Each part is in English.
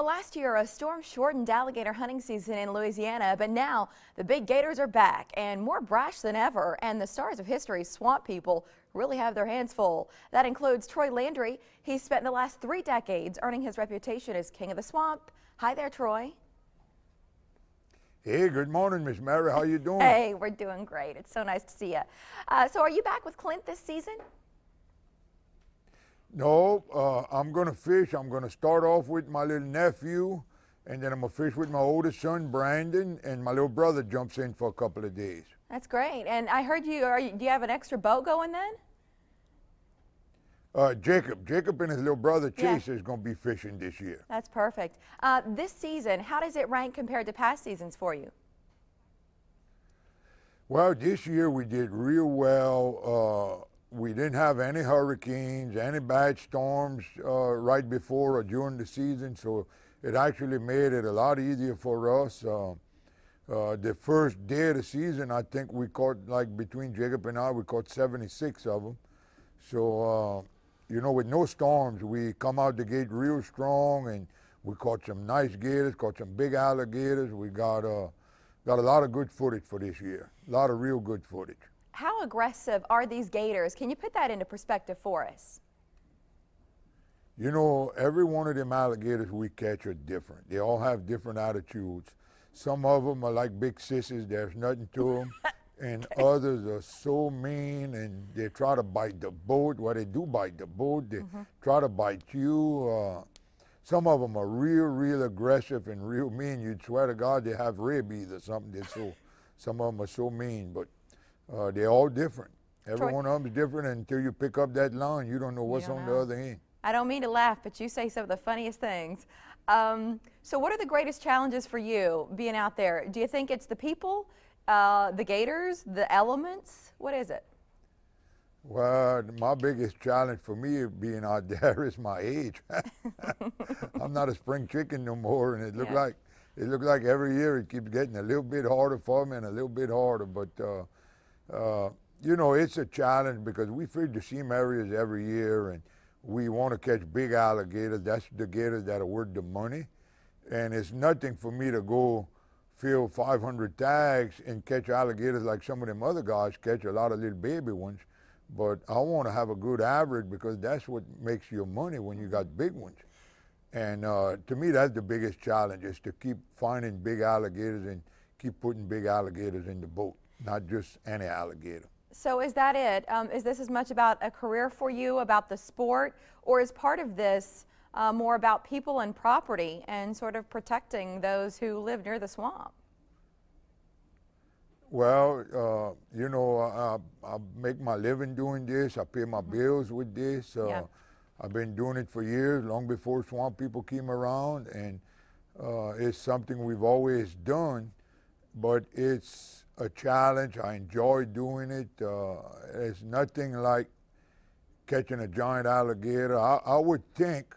Well, last year, a storm shortened alligator hunting season in Louisiana, but now the big gators are back and more brash than ever. And the stars of history, swamp people, really have their hands full. That includes Troy Landry. He's spent the last three decades earning his reputation as king of the swamp. Hi there, Troy. Hey, good morning, Miss Mary. How you doing? Hey, we're doing great. It's so nice to see you. Uh, so are you back with Clint this season? No, uh, I'm going to fish. I'm going to start off with my little nephew, and then I'm going to fish with my oldest son, Brandon, and my little brother jumps in for a couple of days. That's great. And I heard you, are you do you have an extra boat going then? Uh, Jacob. Jacob and his little brother Chase yeah. is going to be fishing this year. That's perfect. Uh, this season, how does it rank compared to past seasons for you? Well, this year we did real well. We didn't have any hurricanes, any bad storms uh, right before or during the season, so it actually made it a lot easier for us. Uh, uh, the first day of the season, I think we caught, like between Jacob and I, we caught 76 of them. So, uh, you know, with no storms, we come out the gate real strong and we caught some nice gators, caught some big alligators. We got, uh, got a lot of good footage for this year, a lot of real good footage. How aggressive are these gators? Can you put that into perspective for us? You know, every one of them alligators we catch are different. They all have different attitudes. Some of them are like big sissies, there's nothing to them. and okay. others are so mean and they try to bite the boat. Well, they do bite the boat. They mm -hmm. try to bite you. Uh, some of them are real, real aggressive and real mean. You'd swear to God they have rabies or something. They're so, some of them are so mean. But uh, they're all different. Every Troy, one of them is different and until you pick up that line. You don't know what's don't on know. the other end. I don't mean to laugh, but you say some of the funniest things. Um, so what are the greatest challenges for you being out there? Do you think it's the people, uh, the gators, the elements? What is it? Well, my biggest challenge for me being out there is my age. I'm not a spring chicken no more, and it looked yeah. like it looked like every year it keeps getting a little bit harder for me and a little bit harder. But uh, uh, you know, it's a challenge because we feed the seam areas every year and we want to catch big alligators. That's the gators that are worth the money. And it's nothing for me to go fill 500 tags and catch alligators like some of them other guys catch a lot of little baby ones. But I want to have a good average because that's what makes your money when you got big ones. And uh, to me, that's the biggest challenge is to keep finding big alligators and keep putting big alligators in the boat not just any alligator. So is that it? Um, is this as much about a career for you, about the sport, or is part of this uh, more about people and property and sort of protecting those who live near the swamp? Well, uh, you know, I, I, make my living doing this. I pay my mm -hmm. bills with this. Uh, yeah. I've been doing it for years, long before swamp people came around, and uh, it's something we've always done, but it's a challenge. I enjoy doing it. Uh, it's nothing like catching a giant alligator. I, I, would think,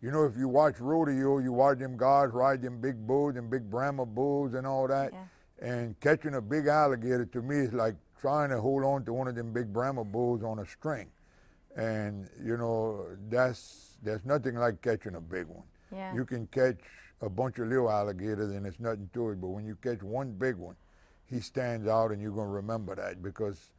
you know, if you watch rodeo, you watch them guys ride them big bulls and big Brahma bulls and all that. Yeah. And catching a big alligator to me is like trying to hold on to one of them big Brahma bulls on a string. And, you know, that's, there's nothing like catching a big one. Yeah. You can catch a bunch of little alligators and it's nothing to it, but when you catch one big one, he stands out and you're going to remember that because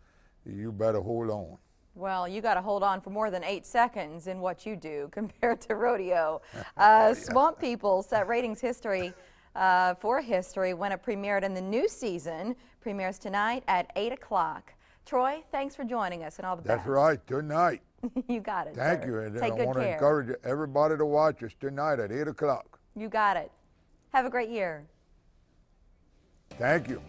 you better hold on. Well, you got to hold on for more than eight seconds in what you do compared to rodeo. Uh, Swamp People set ratings history uh, for history when it premiered in the new season. Premieres tonight at 8 o'clock. Troy, thanks for joining us and all the That's best. That's right. Tonight. you got it. Thank sir. you. And Take I want to encourage everybody to watch us tonight at 8 o'clock. You got it. Have a great year. Thank you.